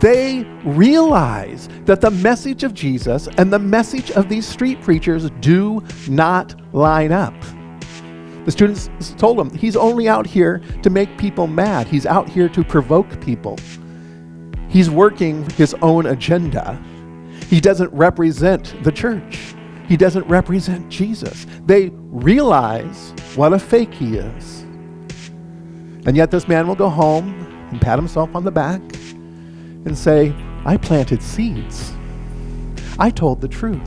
They realize that the message of Jesus and the message of these street preachers do not line up. The students told him he's only out here to make people mad. He's out here to provoke people. He's working his own agenda. He doesn't represent the church. He doesn't represent Jesus. They realize what a fake he is. And yet, this man will go home and pat himself on the back and say, I planted seeds. I told the truth.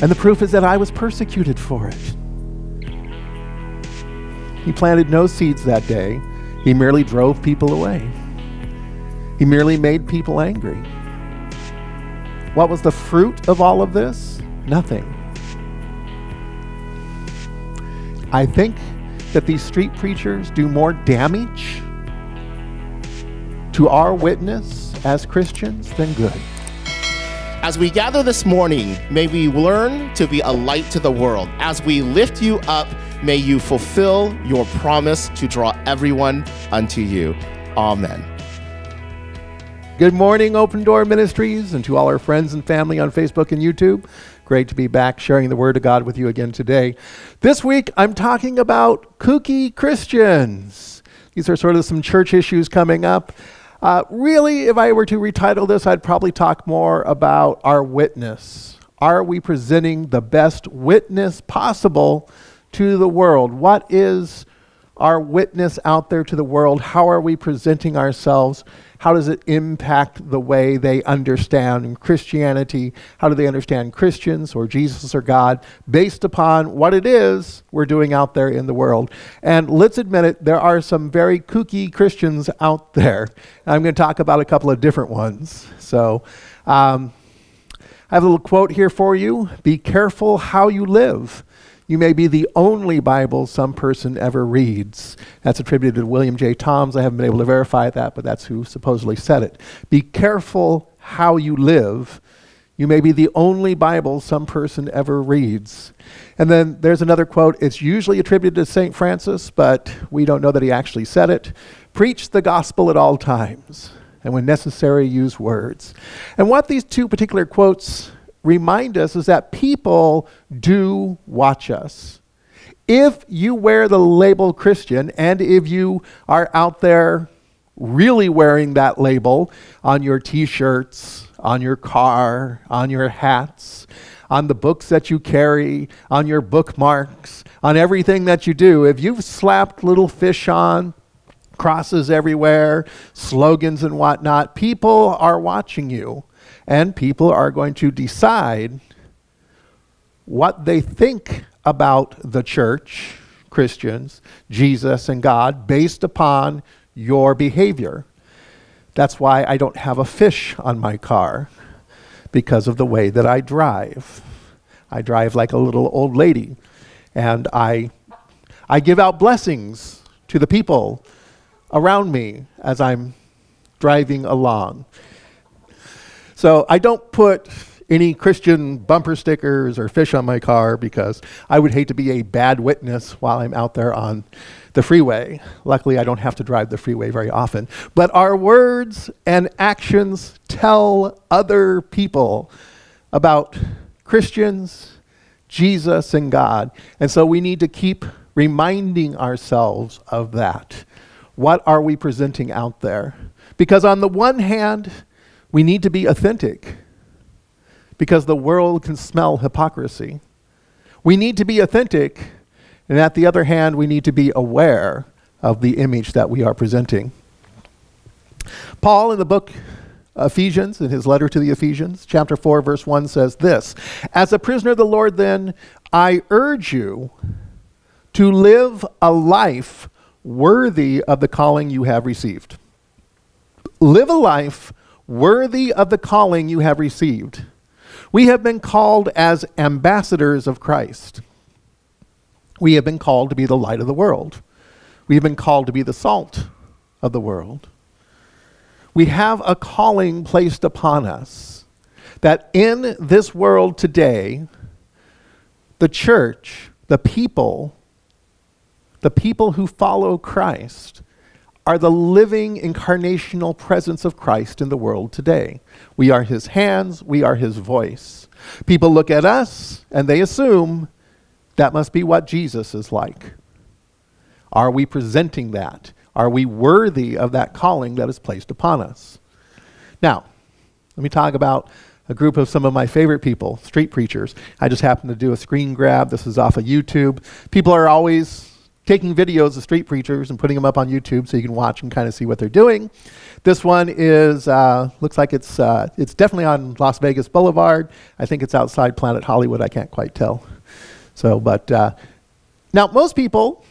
And the proof is that I was persecuted for it. He planted no seeds that day. He merely drove people away. He merely made people angry. What was the fruit of all of this? Nothing. I think that these street preachers do more damage to our witness as Christians then good. As we gather this morning, may we learn to be a light to the world. As we lift you up, may you fulfill your promise to draw everyone unto you. Amen. Good morning, Open Door Ministries, and to all our friends and family on Facebook and YouTube. Great to be back sharing the Word of God with you again today. This week, I'm talking about kooky Christians. These are sort of some church issues coming up. Uh, really, if I were to retitle this, I'd probably talk more about our witness. Are we presenting the best witness possible to the world? What is our witness out there to the world? How are we presenting ourselves? How does it impact the way they understand Christianity? How do they understand Christians or Jesus or God based upon what it is we're doing out there in the world? And let's admit it, there are some very kooky Christians out there. I'm going to talk about a couple of different ones. So, um, I have a little quote here for you Be careful how you live. You may be the only Bible some person ever reads. That's attributed to William J. Toms. I haven't been able to verify that, but that's who supposedly said it. Be careful how you live. You may be the only Bible some person ever reads. And then there's another quote. It's usually attributed to St. Francis, but we don't know that he actually said it. Preach the gospel at all times, and when necessary, use words. And what these two particular quotes remind us is that people do watch us. If you wear the label Christian and if you are out there really wearing that label on your t shirts, on your car, on your hats, on the books that you carry, on your bookmarks, on everything that you do, if you've slapped little fish on, crosses everywhere, slogans and whatnot, people are watching you and people are going to decide what they think about the church, Christians, Jesus, and God based upon your behavior. That's why I don't have a fish on my car because of the way that I drive. I drive like a little old lady, and I, I give out blessings to the people around me as I'm driving along. So I don't put any Christian bumper stickers or fish on my car because I would hate to be a bad witness while I'm out there on the freeway. Luckily, I don't have to drive the freeway very often. But our words and actions tell other people about Christians, Jesus, and God. And so we need to keep reminding ourselves of that. What are we presenting out there? Because on the one hand, we need to be authentic because the world can smell hypocrisy. We need to be authentic, and at the other hand, we need to be aware of the image that we are presenting. Paul, in the book Ephesians, in his letter to the Ephesians, chapter 4, verse 1 says this As a prisoner of the Lord, then, I urge you to live a life worthy of the calling you have received. Live a life worthy of the calling you have received. We have been called as ambassadors of Christ. We have been called to be the light of the world. We have been called to be the salt of the world. We have a calling placed upon us that in this world today, the church, the people, the people who follow Christ, are the living incarnational presence of Christ in the world today. We are his hands, we are his voice. People look at us and they assume that must be what Jesus is like. Are we presenting that? Are we worthy of that calling that is placed upon us? Now, let me talk about a group of some of my favorite people, street preachers. I just happened to do a screen grab. This is off of YouTube. People are always taking videos of street preachers and putting them up on YouTube so you can watch and kind of see what they're doing. This one is uh, looks like it's uh, it's definitely on Las Vegas Boulevard. I think it's outside Planet Hollywood. I can't quite tell. So, but uh, now most people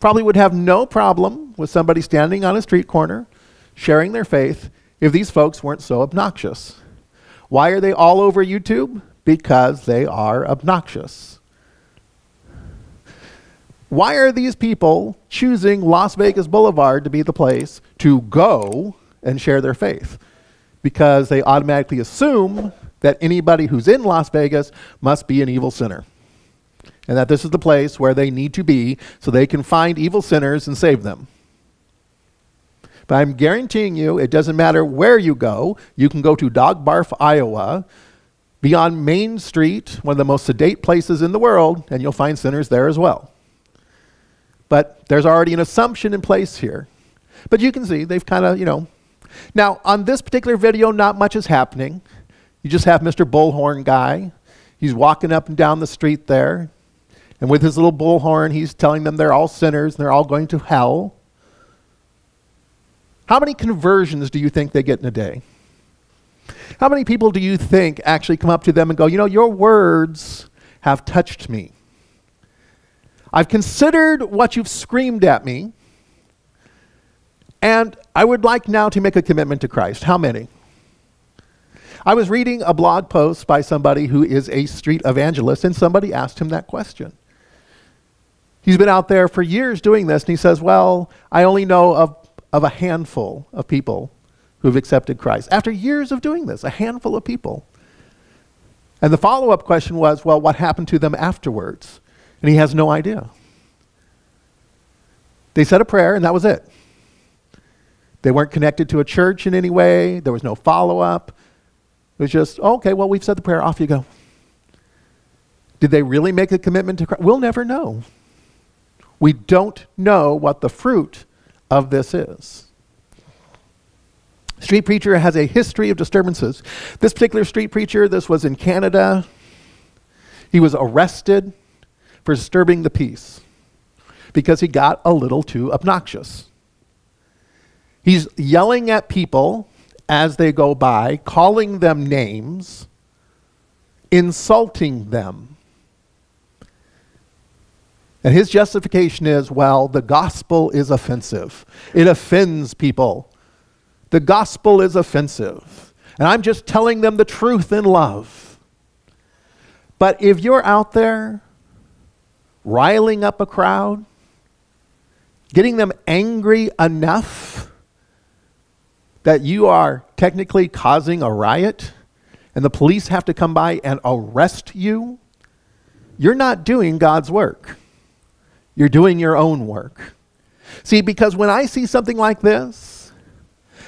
probably would have no problem with somebody standing on a street corner sharing their faith if these folks weren't so obnoxious. Why are they all over YouTube? Because they are obnoxious. Why are these people choosing Las Vegas Boulevard to be the place to go and share their faith? Because they automatically assume that anybody who's in Las Vegas must be an evil sinner. And that this is the place where they need to be so they can find evil sinners and save them. But I'm guaranteeing you, it doesn't matter where you go. You can go to Dog Barf, Iowa, be on Main Street, one of the most sedate places in the world, and you'll find sinners there as well. But there's already an assumption in place here. But you can see they've kind of, you know. Now, on this particular video, not much is happening. You just have Mr. Bullhorn guy. He's walking up and down the street there. And with his little bullhorn, he's telling them they're all sinners and they're all going to hell. How many conversions do you think they get in a day? How many people do you think actually come up to them and go, You know, your words have touched me? I've considered what you've screamed at me, and I would like now to make a commitment to Christ. How many? I was reading a blog post by somebody who is a street evangelist, and somebody asked him that question. He's been out there for years doing this, and he says, Well, I only know of of a handful of people who've accepted Christ. After years of doing this, a handful of people. And the follow up question was, well, what happened to them afterwards? And he has no idea. They said a prayer, and that was it. They weren't connected to a church in any way, there was no follow up. It was just, oh, okay, well, we've said the prayer, off you go. Did they really make a commitment to Christ? We'll never know. We don't know what the fruit of this is. Street preacher has a history of disturbances. This particular street preacher, this was in Canada. He was arrested for disturbing the peace because he got a little too obnoxious. He's yelling at people as they go by, calling them names, insulting them. And his justification is well, the gospel is offensive, it offends people. The gospel is offensive. And I'm just telling them the truth in love. But if you're out there riling up a crowd, getting them angry enough that you are technically causing a riot and the police have to come by and arrest you, you're not doing God's work. You're doing your own work. See, because when I see something like this,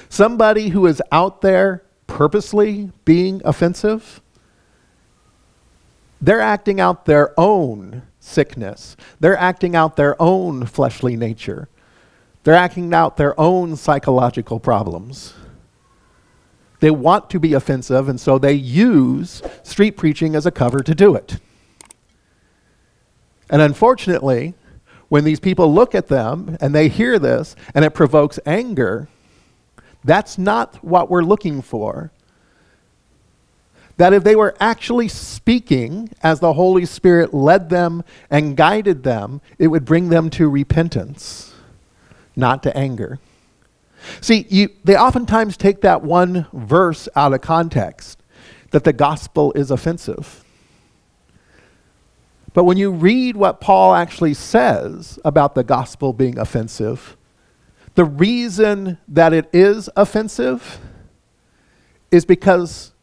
somebody who is out there purposely being offensive, they're acting out their own sickness. They're acting out their own fleshly nature. They're acting out their own psychological problems. They want to be offensive, and so they use street preaching as a cover to do it. And unfortunately, when these people look at them and they hear this and it provokes anger, that's not what we're looking for. That if they were actually speaking as the Holy Spirit led them and guided them, it would bring them to repentance, not to anger. See, you, they oftentimes take that one verse out of context that the gospel is offensive. But when you read what Paul actually says about the gospel being offensive, the reason that it is offensive is because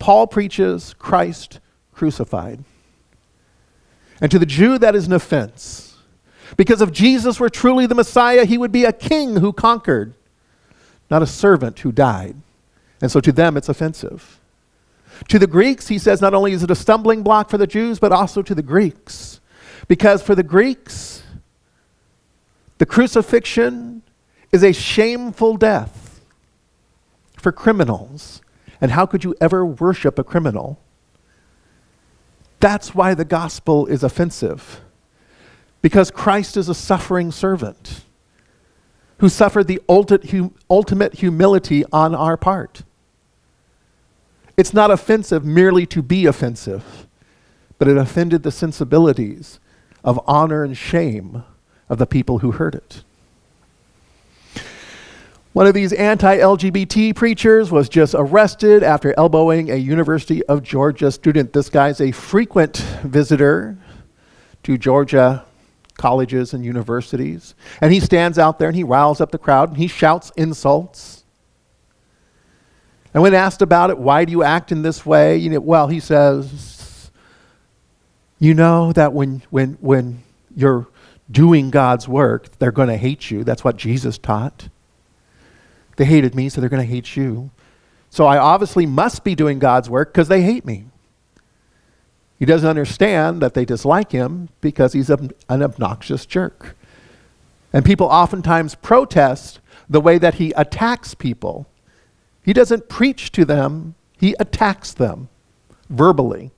Paul preaches Christ crucified. And to the Jew, that is an offense. Because if Jesus were truly the Messiah, he would be a king who conquered, not a servant who died. And so to them, it's offensive. To the Greeks, he says not only is it a stumbling block for the Jews, but also to the Greeks. Because for the Greeks, the crucifixion is a shameful death for criminals. And how could you ever worship a criminal? That's why the gospel is offensive. Because Christ is a suffering servant who suffered the ultimate humility on our part. It's not offensive merely to be offensive, but it offended the sensibilities of honor and shame of the people who heard it. One of these anti LGBT preachers was just arrested after elbowing a University of Georgia student. This guy's a frequent visitor to Georgia colleges and universities. And he stands out there and he riles up the crowd and he shouts insults. And when asked about it, why do you act in this way? You know, well, he says, you know that when, when, when you're doing God's work, they're going to hate you. That's what Jesus taught. They hated me, so they're going to hate you. So I obviously must be doing God's work because they hate me. He doesn't understand that they dislike him because he's an obnoxious jerk. And people oftentimes protest the way that he attacks people he doesn't preach to them, he attacks them verbally.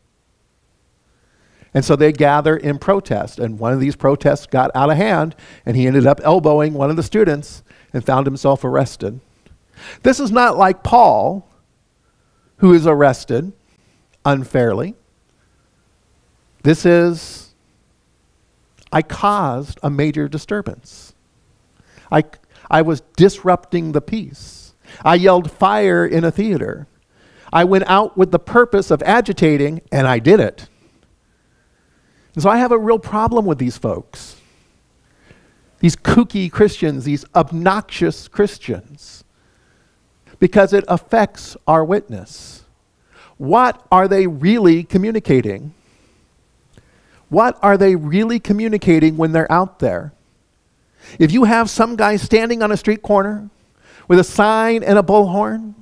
And so they gather in protest. And one of these protests got out of hand, and he ended up elbowing one of the students and found himself arrested. This is not like Paul, who is arrested unfairly. This is, I caused a major disturbance. I, I was disrupting the peace. I yelled fire in a theater. I went out with the purpose of agitating, and I did it. And so I have a real problem with these folks. These kooky Christians, these obnoxious Christians, because it affects our witness. What are they really communicating? What are they really communicating when they're out there? If you have some guy standing on a street corner with a sign and a bullhorn,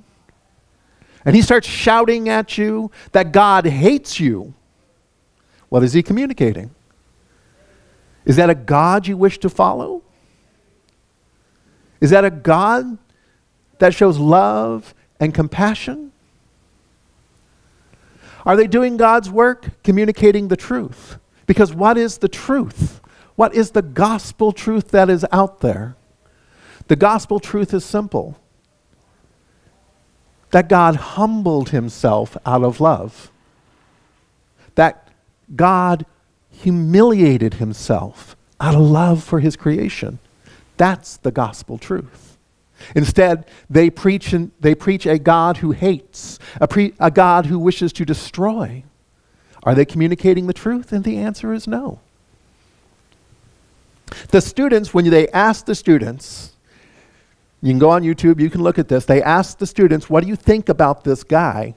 and he starts shouting at you that God hates you, what is he communicating? Is that a God you wish to follow? Is that a God that shows love and compassion? Are they doing God's work, communicating the truth? Because what is the truth? What is the gospel truth that is out there? The gospel truth is simple that God humbled himself out of love, that God humiliated himself out of love for his creation. That's the gospel truth. Instead, they preach, and they preach a God who hates, a, pre, a God who wishes to destroy. Are they communicating the truth? And the answer is no. The students, when they ask the students, you can go on YouTube, you can look at this. They asked the students, What do you think about this guy?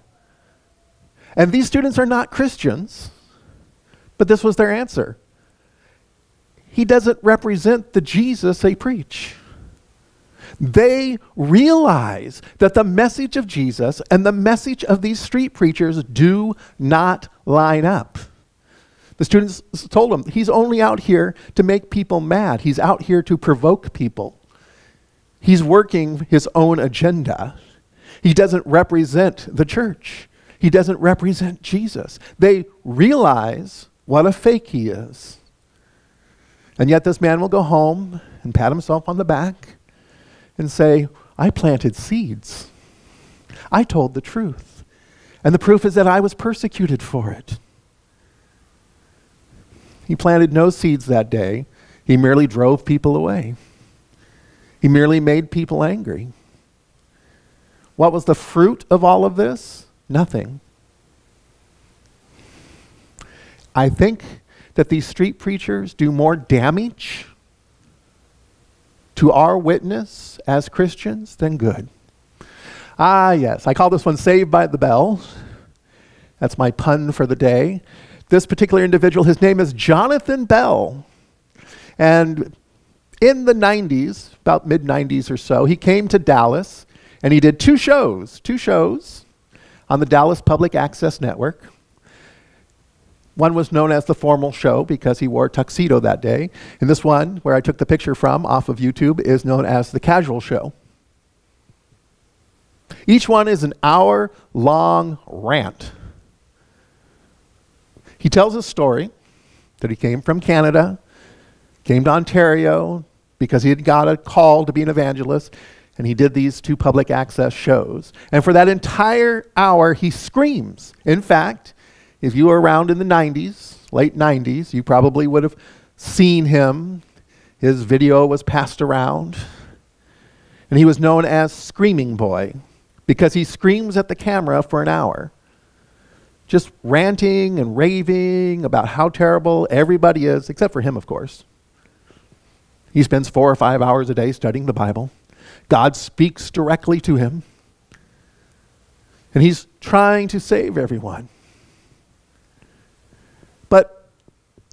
And these students are not Christians, but this was their answer. He doesn't represent the Jesus they preach. They realize that the message of Jesus and the message of these street preachers do not line up. The students told him, He's only out here to make people mad, he's out here to provoke people. He's working his own agenda. He doesn't represent the church. He doesn't represent Jesus. They realize what a fake he is. And yet, this man will go home and pat himself on the back and say, I planted seeds. I told the truth. And the proof is that I was persecuted for it. He planted no seeds that day, he merely drove people away. He merely made people angry. What was the fruit of all of this? Nothing. I think that these street preachers do more damage to our witness as Christians then good. Ah, yes, I call this one Saved by the Bell. That's my pun for the day. This particular individual, his name is Jonathan Bell. And in the 90s, about mid 90s or so, he came to Dallas and he did two shows, two shows on the Dallas Public Access Network. One was known as the formal show because he wore a tuxedo that day. And this one, where I took the picture from off of YouTube, is known as the casual show. Each one is an hour long rant. He tells a story that he came from Canada, came to Ontario because he had got a call to be an evangelist, and he did these two public access shows. And for that entire hour, he screams. In fact, if you were around in the 90s, late 90s, you probably would have seen him. His video was passed around. And he was known as Screaming Boy because he screams at the camera for an hour, just ranting and raving about how terrible everybody is, except for him, of course. He spends four or five hours a day studying the Bible. God speaks directly to him. And he's trying to save everyone. But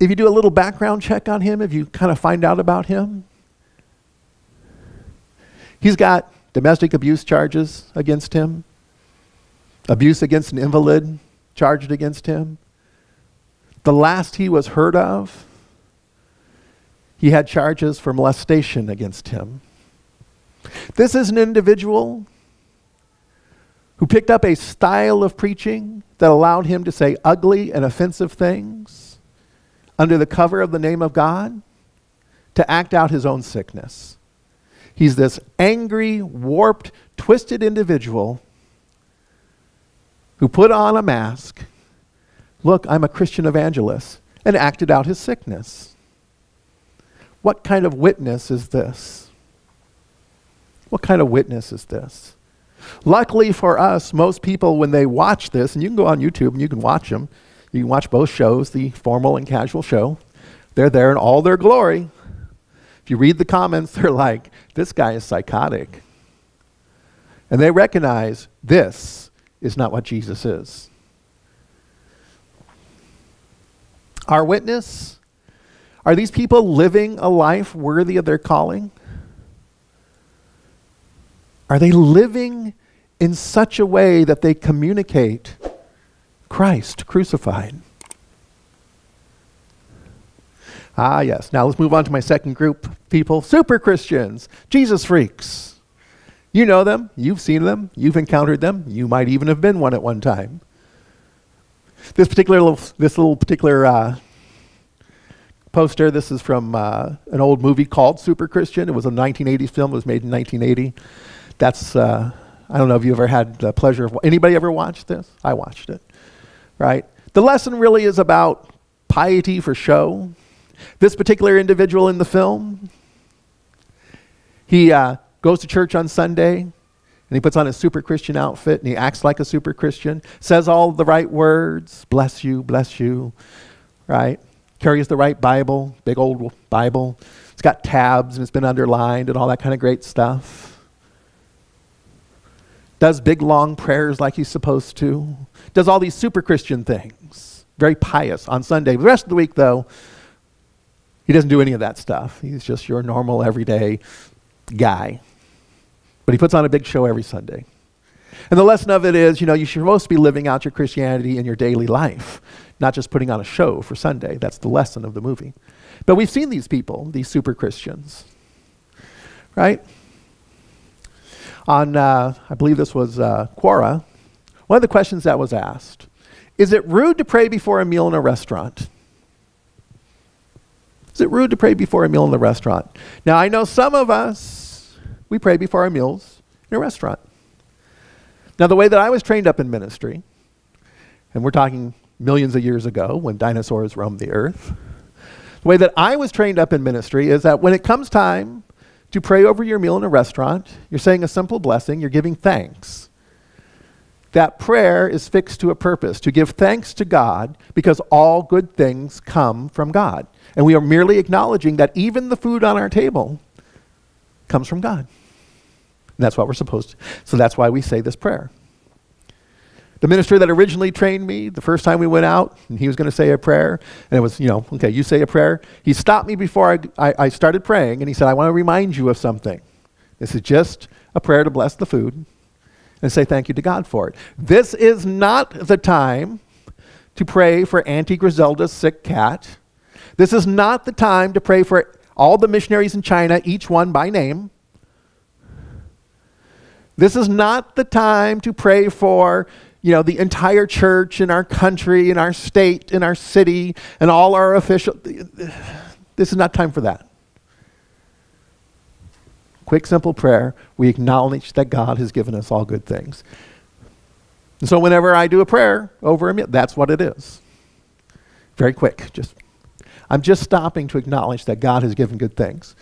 if you do a little background check on him, if you kind of find out about him, he's got domestic abuse charges against him, abuse against an invalid charged against him. The last he was heard of, he had charges for molestation against him. This is an individual who picked up a style of preaching that allowed him to say ugly and offensive things under the cover of the name of God to act out his own sickness. He's this angry, warped, twisted individual who put on a mask, look, I'm a Christian evangelist, and acted out his sickness. What kind of witness is this? What kind of witness is this? Luckily for us, most people, when they watch this, and you can go on YouTube and you can watch them, you can watch both shows, the formal and casual show. They're there in all their glory. If you read the comments, they're like, this guy is psychotic. And they recognize this is not what Jesus is. Our witness are these people living a life worthy of their calling? Are they living in such a way that they communicate Christ crucified? Ah, yes. Now let's move on to my second group people super Christians, Jesus freaks. You know them, you've seen them, you've encountered them, you might even have been one at one time. This particular little, this little particular uh, poster, this is from uh, an old movie called Super Christian. It was a 1980s film, it was made in 1980 that's, uh, I don't know if you ever had the pleasure of, anybody ever watched this? I watched it, right? The lesson really is about piety for show. This particular individual in the film, he uh, goes to church on Sunday and he puts on a super Christian outfit and he acts like a super Christian, says all the right words, bless you, bless you, right? Carries the right Bible, big old Bible. It's got tabs and it's been underlined and all that kind of great stuff does big long prayers like he's supposed to, does all these super Christian things, very pious on Sunday. The rest of the week, though, he doesn't do any of that stuff. He's just your normal, everyday guy. But he puts on a big show every Sunday. And the lesson of it is, you know, you're supposed to be living out your Christianity in your daily life, not just putting on a show for Sunday. That's the lesson of the movie. But we've seen these people, these super Christians, right? on, uh, I believe this was uh, Quora, one of the questions that was asked is it rude to pray before a meal in a restaurant? Is it rude to pray before a meal in the restaurant? Now, I know some of us, we pray before our meals in a restaurant. Now, the way that I was trained up in ministry, and we're talking millions of years ago when dinosaurs roamed the earth, the way that I was trained up in ministry is that when it comes time to pray over your meal in a restaurant. You're saying a simple blessing, you're giving thanks. That prayer is fixed to a purpose, to give thanks to God because all good things come from God. And we are merely acknowledging that even the food on our table comes from God. And that's what we're supposed to. So that's why we say this prayer. The minister that originally trained me, the first time we went out, and he was going to say a prayer, and it was, you know, okay, you say a prayer. He stopped me before I, I, I started praying, and he said, I want to remind you of something. This is just a prayer to bless the food and say thank you to God for it. This is not the time to pray for Auntie Griselda's sick cat. This is not the time to pray for all the missionaries in China, each one by name. This is not the time to pray for you know, the entire church in our country, in our state, in our city, and all our official. This is not time for that. Quick, simple prayer. We acknowledge that God has given us all good things. And so whenever I do a prayer over a meal, that's what it is. Very quick. Just I'm just stopping to acknowledge that God has given good things.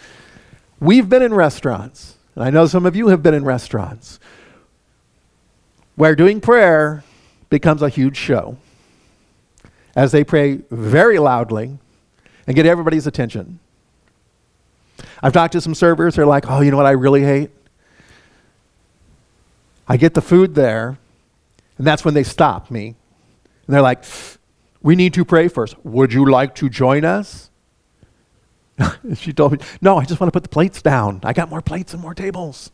We've been in restaurants, and I know some of you have been in restaurants where doing prayer becomes a huge show as they pray very loudly and get everybody's attention. I've talked to some servers who are like, oh, you know what I really hate? I get the food there, and that's when they stop me. And they're like, we need to pray first. Would you like to join us? she told me, no, I just want to put the plates down. I got more plates and more tables.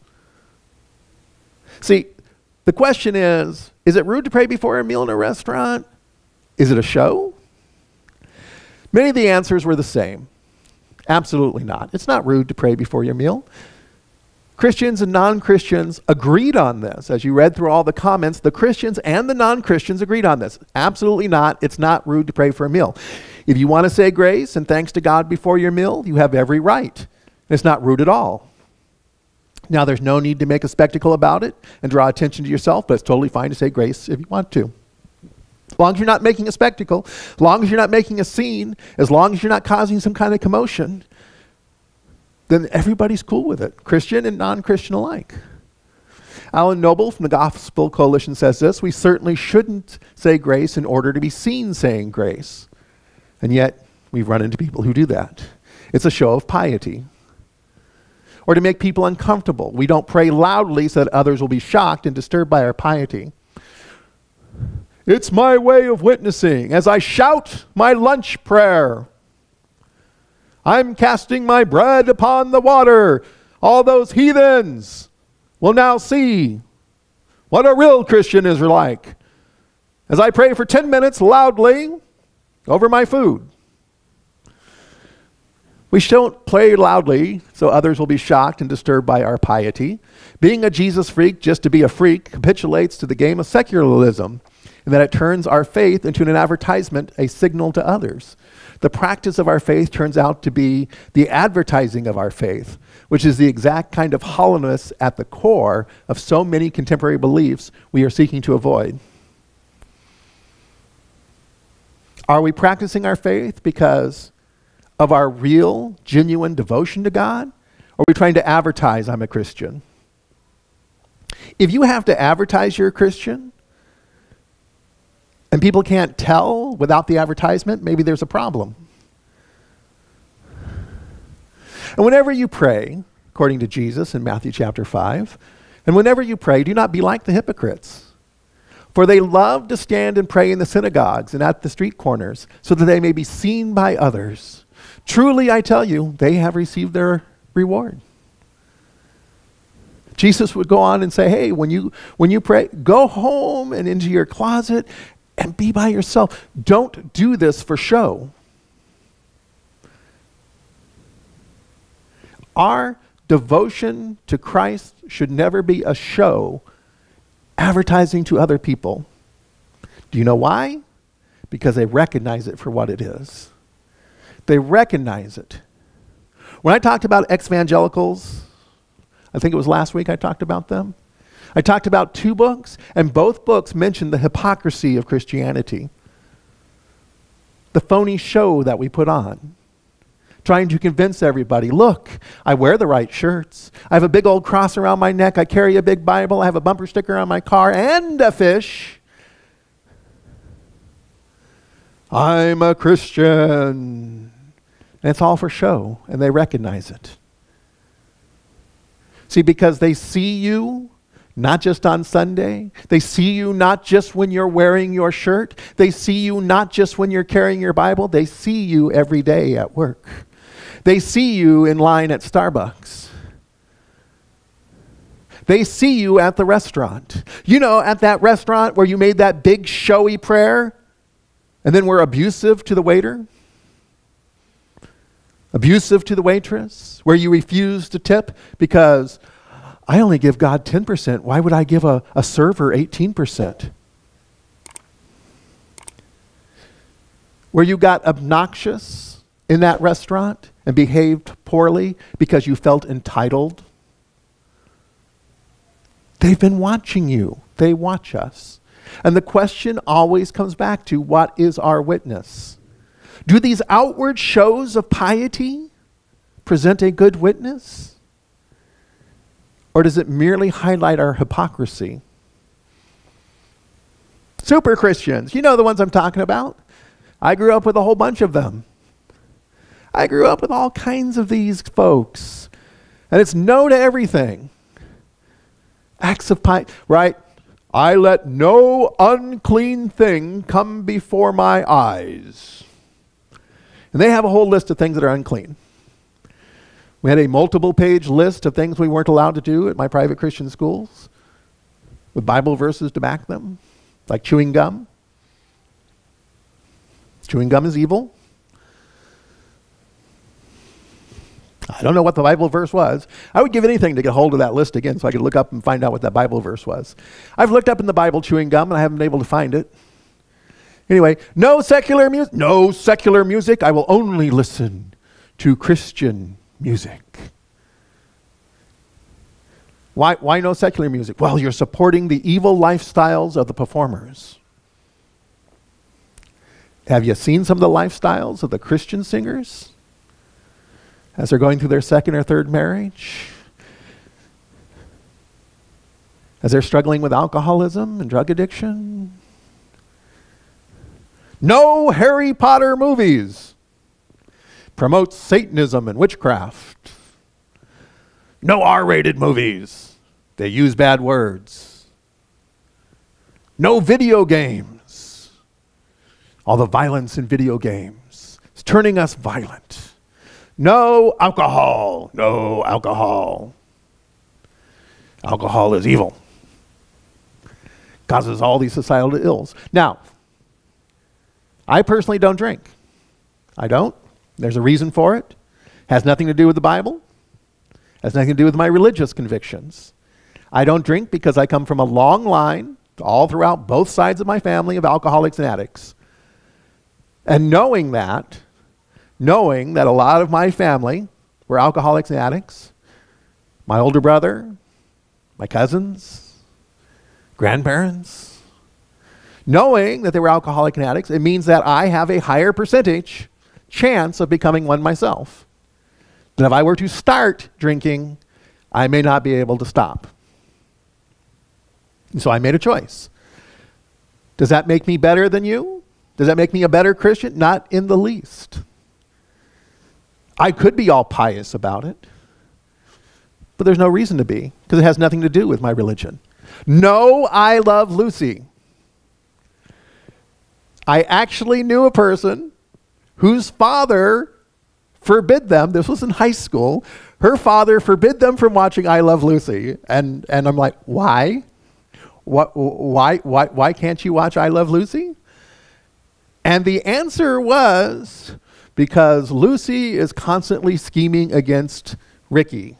See, the question is is it rude to pray before a meal in a restaurant? Is it a show? Many of the answers were the same. Absolutely not. It's not rude to pray before your meal. Christians and non Christians agreed on this. As you read through all the comments, the Christians and the non Christians agreed on this. Absolutely not. It's not rude to pray for a meal. If you want to say grace and thanks to God before your meal, you have every right. It's not rude at all. Now, there's no need to make a spectacle about it and draw attention to yourself, but it's totally fine to say grace if you want to. As long as you're not making a spectacle, as long as you're not making a scene, as long as you're not causing some kind of commotion, then everybody's cool with it, Christian and non Christian alike. Alan Noble from the Gospel Coalition says this We certainly shouldn't say grace in order to be seen saying grace. And yet, we've run into people who do that. It's a show of piety or to make people uncomfortable. We don't pray loudly so that others will be shocked and disturbed by our piety. It's my way of witnessing as I shout my lunch prayer. I'm casting my bread upon the water. All those heathens will now see what a real Christian is like as I pray for 10 minutes loudly over my food. We don't play loudly so others will be shocked and disturbed by our piety. Being a Jesus freak just to be a freak capitulates to the game of secularism in that it turns our faith into an advertisement, a signal to others. The practice of our faith turns out to be the advertising of our faith, which is the exact kind of hollowness at the core of so many contemporary beliefs we are seeking to avoid. Are we practicing our faith because of our real, genuine devotion to God? Or are we trying to advertise I'm a Christian? If you have to advertise you're a Christian, and people can't tell without the advertisement, maybe there's a problem. And whenever you pray, according to Jesus in Matthew chapter 5, and whenever you pray, do not be like the hypocrites. For they love to stand and pray in the synagogues and at the street corners, so that they may be seen by others. Truly, I tell you, they have received their reward. Jesus would go on and say, Hey, when you, when you pray, go home and into your closet and be by yourself. Don't do this for show. Our devotion to Christ should never be a show advertising to other people. Do you know why? Because they recognize it for what it is. They recognize it. When I talked about ex evangelicals, I think it was last week I talked about them. I talked about two books, and both books mentioned the hypocrisy of Christianity. The phony show that we put on. Trying to convince everybody look, I wear the right shirts. I have a big old cross around my neck. I carry a big Bible. I have a bumper sticker on my car and a fish. I'm a Christian. And it's all for show, and they recognize it. See, because they see you not just on Sunday. They see you not just when you're wearing your shirt. They see you not just when you're carrying your Bible. They see you every day at work. They see you in line at Starbucks. They see you at the restaurant. You know, at that restaurant where you made that big showy prayer and then were abusive to the waiter, abusive to the waitress, where you refused to tip because I only give God 10%. Why would I give a, a server 18%? Where you got obnoxious in that restaurant and behaved poorly because you felt entitled. They've been watching you, they watch us. And the question always comes back to what is our witness? Do these outward shows of piety present a good witness? Or does it merely highlight our hypocrisy? Super Christians, you know the ones I'm talking about. I grew up with a whole bunch of them. I grew up with all kinds of these folks. And it's no to everything. Acts of piety, right? I let no unclean thing come before my eyes. And they have a whole list of things that are unclean. We had a multiple page list of things we weren't allowed to do at my private Christian schools with Bible verses to back them, like chewing gum. Chewing gum is evil. I don't know what the Bible verse was. I would give anything to get hold of that list again so I could look up and find out what that Bible verse was. I've looked up in the Bible chewing gum and I haven't been able to find it. Anyway, no secular music. No secular music. I will only listen to Christian music. Why, why no secular music? Well, you're supporting the evil lifestyles of the performers. Have you seen some of the lifestyles of the Christian singers as they're going through their second or third marriage? As they're struggling with alcoholism and drug addiction? No Harry Potter movies promotes Satanism and witchcraft. No R rated movies, they use bad words. No video games. All the violence in video games is turning us violent. No alcohol. No alcohol. Alcohol is evil. Causes all these societal ills. Now, I personally don't drink. I don't. There's a reason for it. Has nothing to do with the Bible. Has nothing to do with my religious convictions. I don't drink because I come from a long line all throughout both sides of my family of alcoholics and addicts. And knowing that, knowing that a lot of my family were alcoholics and addicts, my older brother, my cousins, grandparents, knowing that they were alcoholic and addicts, it means that I have a higher percentage chance of becoming one myself. That if I were to start drinking, I may not be able to stop. And so I made a choice. Does that make me better than you? Does that make me a better Christian? Not in the least. I could be all pious about it, but there's no reason to be because it has nothing to do with my religion. No, I love Lucy. I actually knew a person whose father forbid them, this was in high school, her father forbid them from watching I Love Lucy. And, and I'm like, why? What, why, why, why can't you watch I Love Lucy? And the answer was because Lucy is constantly scheming against Ricky,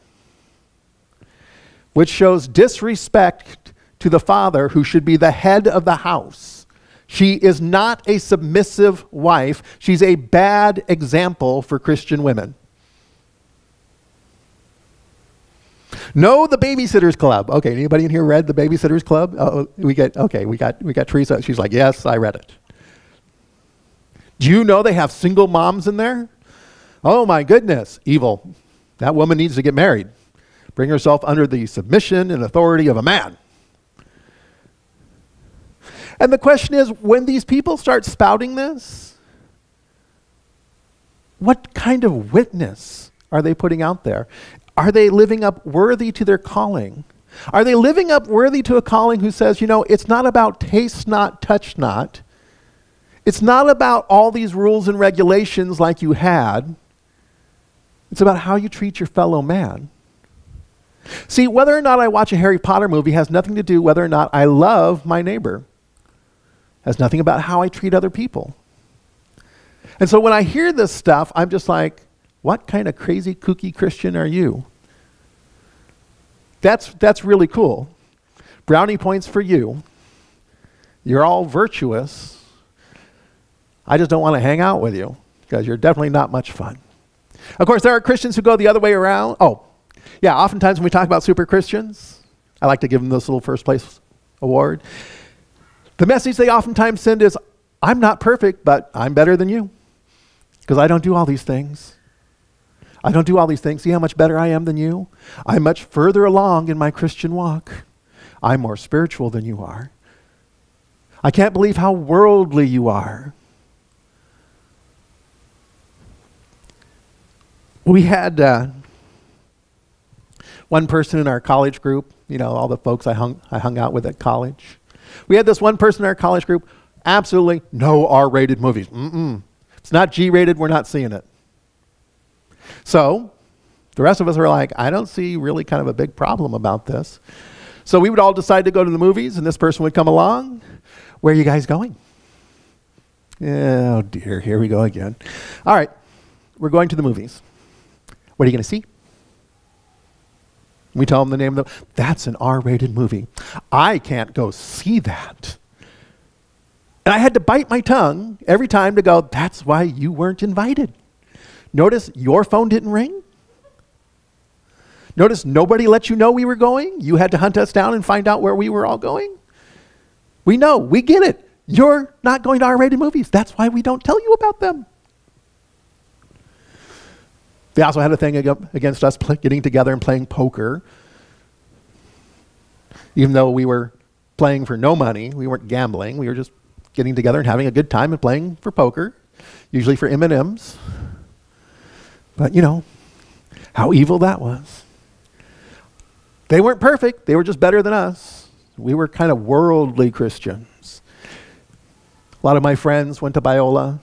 which shows disrespect to the father who should be the head of the house. She is not a submissive wife. She's a bad example for Christian women. No, the Babysitters Club. Okay, anybody in here read the Babysitters Club? Oh, we get okay. We got we got Teresa. She's like, yes, I read it. Do you know they have single moms in there? Oh my goodness, evil. That woman needs to get married. Bring herself under the submission and authority of a man. And the question is when these people start spouting this, what kind of witness are they putting out there? Are they living up worthy to their calling? Are they living up worthy to a calling who says, you know, it's not about taste not, touch not. It's not about all these rules and regulations like you had. It's about how you treat your fellow man. See, whether or not I watch a Harry Potter movie has nothing to do whether or not I love my neighbor. Has nothing about how I treat other people. And so when I hear this stuff, I'm just like, what kind of crazy kooky Christian are you? That's, that's really cool. Brownie points for you. You're all virtuous. I just don't want to hang out with you because you're definitely not much fun. Of course, there are Christians who go the other way around. Oh, yeah, oftentimes when we talk about super Christians, I like to give them this little first place award. The message they oftentimes send is, I'm not perfect, but I'm better than you because I don't do all these things. I don't do all these things. See how much better I am than you? I'm much further along in my Christian walk. I'm more spiritual than you are. I can't believe how worldly you are. We had uh, one person in our college group, you know, all the folks I hung, I hung out with at college. We had this one person in our college group, absolutely no R rated movies. Mm-mm. It's not G rated, we're not seeing it. So the rest of us were like, I don't see really kind of a big problem about this. So we would all decide to go to the movies, and this person would come along. Where are you guys going? Oh dear, here we go again. All right, we're going to the movies. What are you going to see? We tell them the name of the. That's an R-rated movie. I can't go see that. And I had to bite my tongue every time to go. That's why you weren't invited. Notice your phone didn't ring. Notice nobody let you know we were going. You had to hunt us down and find out where we were all going. We know, we get it. You're not going to R rated movies. That's why we don't tell you about them. They also had a thing against us getting together and playing poker. Even though we were playing for no money, we weren't gambling. We were just getting together and having a good time and playing for poker, usually for M&Ms. But you know, how evil that was. They weren't perfect, they were just better than us. We were kind of worldly Christians. A lot of my friends went to Biola.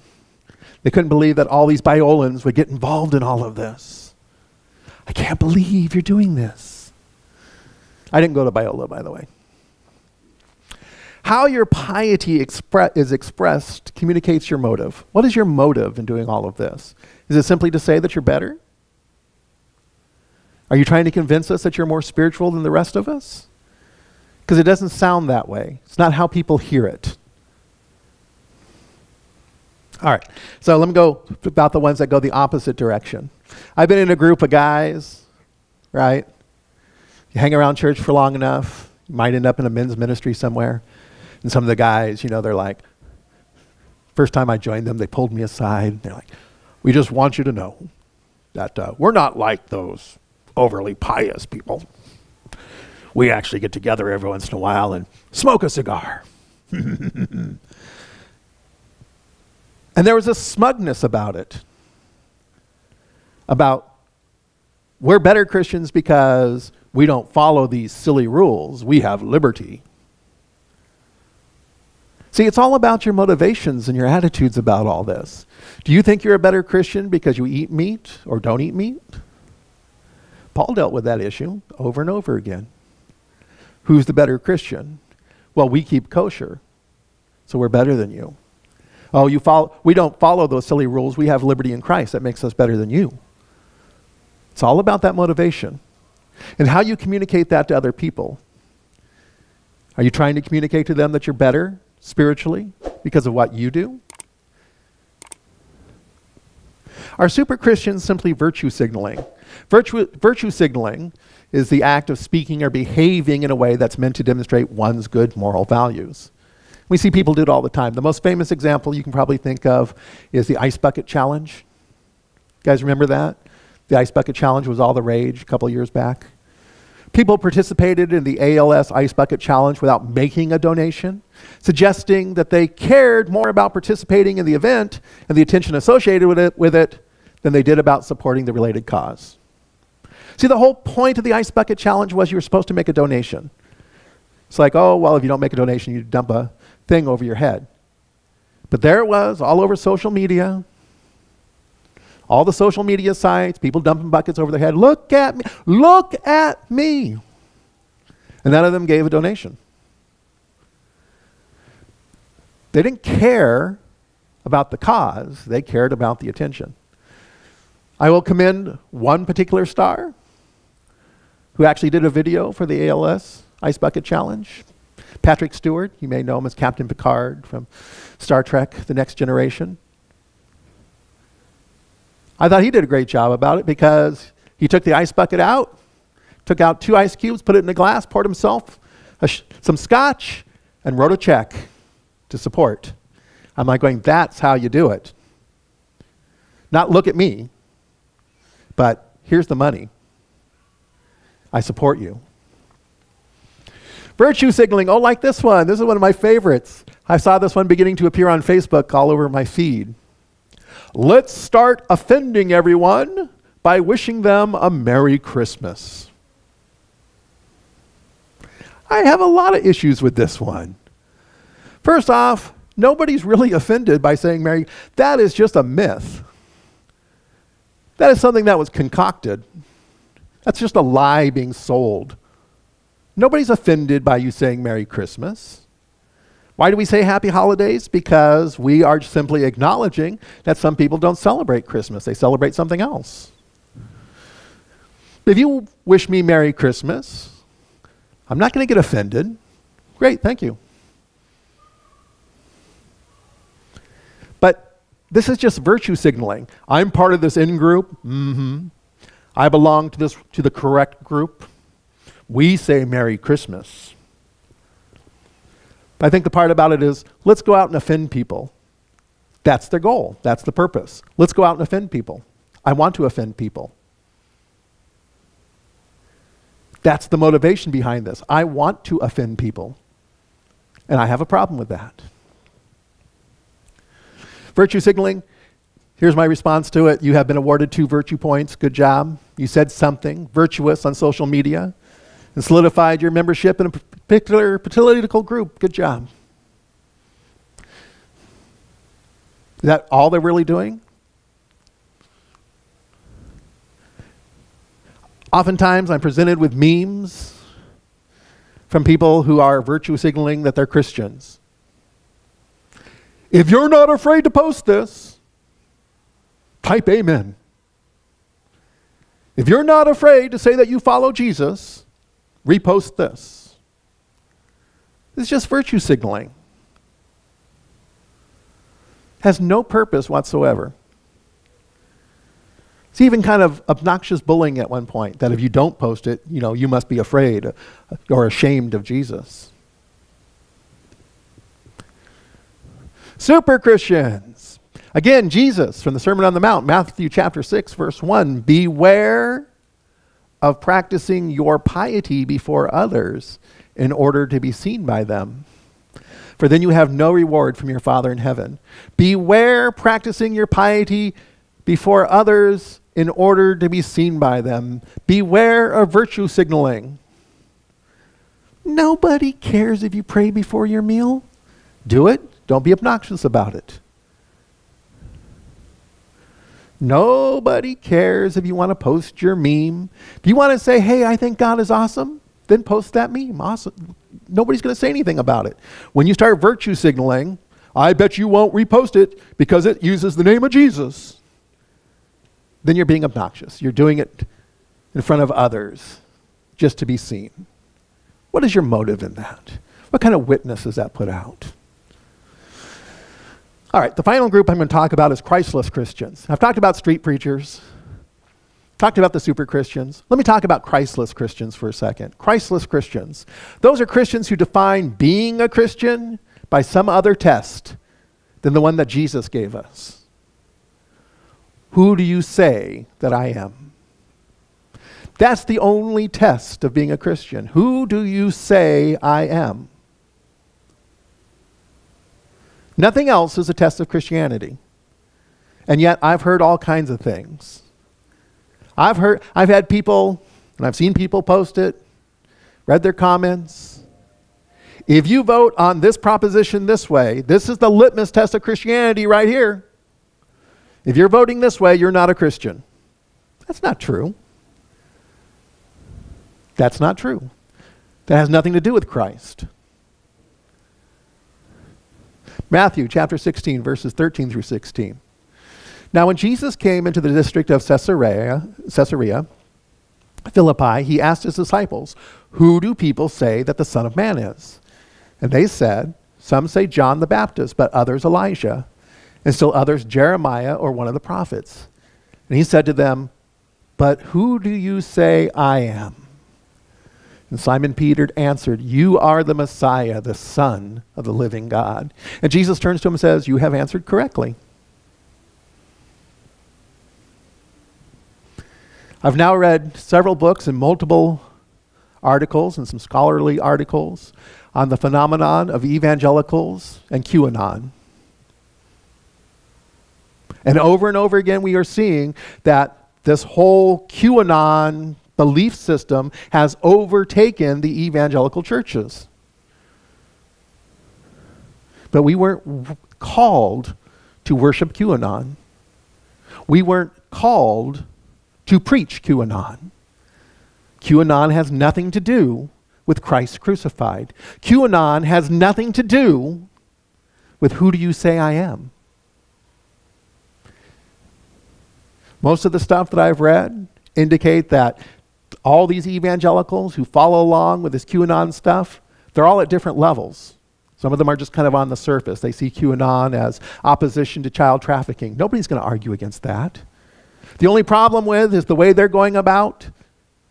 They couldn't believe that all these Biolans would get involved in all of this. I can't believe you're doing this. I didn't go to Biola, by the way. How your piety expre- is expressed communicates your motive. What is your motive in doing all of this? Is it simply to say that you're better? Are you trying to convince us that you're more spiritual than the rest of us? Because it doesn't sound that way. It's not how people hear it. All right, so let me go about the ones that go the opposite direction. I've been in a group of guys, right? You hang around church for long enough, you might end up in a men's ministry somewhere. And some of the guys, you know, they're like, first time I joined them, they pulled me aside. They're like, we just want you to know that uh, we're not like those overly pious people. We actually get together every once in a while and smoke a cigar. And there was a smugness about it. About we're better Christians because we don't follow these silly rules. We have liberty. See, it's all about your motivations and your attitudes about all this. Do you think you're a better Christian because you eat meat or don't eat meat? Paul dealt with that issue over and over again. Who's the better Christian? Well, we keep kosher, so we're better than you. Oh, you follow, we don't follow those silly rules. We have liberty in Christ. That makes us better than you. It's all about that motivation and how you communicate that to other people. Are you trying to communicate to them that you're better spiritually because of what you do? Are super Christians simply virtue signaling? Virtue, virtue signaling is the act of speaking or behaving in a way that's meant to demonstrate one's good moral values. We see people do it all the time. The most famous example you can probably think of is the Ice Bucket Challenge. You guys remember that? The Ice Bucket Challenge was all the rage a couple years back. People participated in the ALS Ice Bucket Challenge without making a donation, suggesting that they cared more about participating in the event and the attention associated with it, with it than they did about supporting the related cause. See, the whole point of the Ice Bucket Challenge was you were supposed to make a donation. It's like, oh, well, if you don't make a donation, you dump a thing over your head. But there it was, all over social media. All the social media sites, people dumping buckets over their head. Look at me. Look at me. And none of them gave a donation. They didn't care about the cause, they cared about the attention. I will commend one particular star who actually did a video for the ALS Ice Bucket Challenge. Patrick Stewart, you may know him as Captain Picard from Star Trek The Next Generation. I thought he did a great job about it because he took the ice bucket out, took out two ice cubes, put it in a glass, poured himself some scotch, and wrote a check to support. I'm like going, that's how you do it. Not look at me, but here's the money. I support you. Virtue signaling, oh, like this one. This is one of my favorites. I saw this one beginning to appear on Facebook all over my feed. Let's start offending everyone by wishing them a Merry Christmas. I have a lot of issues with this one. First off, nobody's really offended by saying Merry. That is just a myth. That is something that was concocted. That's just a lie being sold. Nobody's offended by you saying Merry Christmas. Why do we say happy holidays? Because we are simply acknowledging that some people don't celebrate Christmas, they celebrate something else. If you wish me Merry Christmas, I'm not going to get offended. Great, thank you. But this is just virtue signaling. I'm part of this in group. Mm-hmm. I belong to this to the correct group. We say Merry Christmas. I think the part about it is let's go out and offend people. That's the goal. That's the purpose. Let's go out and offend people. I want to offend people. That's the motivation behind this. I want to offend people. And I have a problem with that. Virtue signaling, here's my response to it. You have been awarded two virtue points. Good job. You said something virtuous on social media and solidified your membership in a particular political group. Good job. Is that all they're really doing? Oftentimes, I'm presented with memes from people who are virtue signaling that they're Christians. If you're not afraid to post this, type amen. If you're not afraid to say that you follow Jesus, repost this. It's just virtue signaling. Has no purpose whatsoever. It's even kind of obnoxious bullying at one point that if you don't post it, you know, you must be afraid or ashamed of Jesus. Super Christians. Again, Jesus from the Sermon on the Mount, Matthew chapter 6, verse 1 Beware of practicing your piety before others in order to be seen by them. For then you have no reward from your Father in heaven. Beware practicing your piety before others in order to be seen by them. Beware of virtue signaling. Nobody cares if you pray before your meal. Do it. Don't be obnoxious about it. Nobody cares if you want to post your meme. If you want to say, hey, I think God is awesome, then post that meme. Awesome. Nobody's going to say anything about it. When you start virtue signaling, I bet you won't repost it because it uses the name of Jesus. Then you're being obnoxious. You're doing it in front of others just to be seen. What is your motive in that? What kind of witness does that put out? All right, the final group I'm going to talk about is Christless Christians. I've talked about street preachers, Talked about the super Christians. Let me talk about Christless Christians for a second. Christless Christians. Those are Christians who define being a Christian by some other test than the one that Jesus gave us. Who do you say that I am? That's the only test of being a Christian. Who do you say I am? Nothing else is a test of Christianity. And yet, I've heard all kinds of things. I've heard, I've had people and I've seen people post it, read their comments. If you vote on this proposition this way, this is the litmus test of Christianity right here. If you're voting this way, you're not a Christian. That's not true. That's not true. That has nothing to do with Christ. Matthew chapter 16, verses 13 through 16. Now, when Jesus came into the district of Caesarea, Caesarea Philippi, he asked his disciples, Who do people say that the Son of Man is? And they said, Some say John the Baptist, but others Elijah, and still others Jeremiah or one of the prophets. And he said to them, But who do you say I am? And Simon Peter answered, You are the Messiah, the Son of the living God. And Jesus turns to him and says, You have answered correctly. I've now read several books and multiple articles and some scholarly articles on the phenomenon of evangelicals and QAnon. And over and over again, we are seeing that this whole QAnon belief system has overtaken the evangelical churches. But we weren't called to worship QAnon. We weren't called to preach QAnon. QAnon has nothing to do with Christ crucified. QAnon has nothing to do with who do you say I am. Most of the stuff that I've read indicate that all these evangelicals who follow along with this QAnon stuff, they're all at different levels. Some of them are just kind of on the surface. They see QAnon as opposition to child trafficking. Nobody's going to argue against that. The only problem with is the way they're going about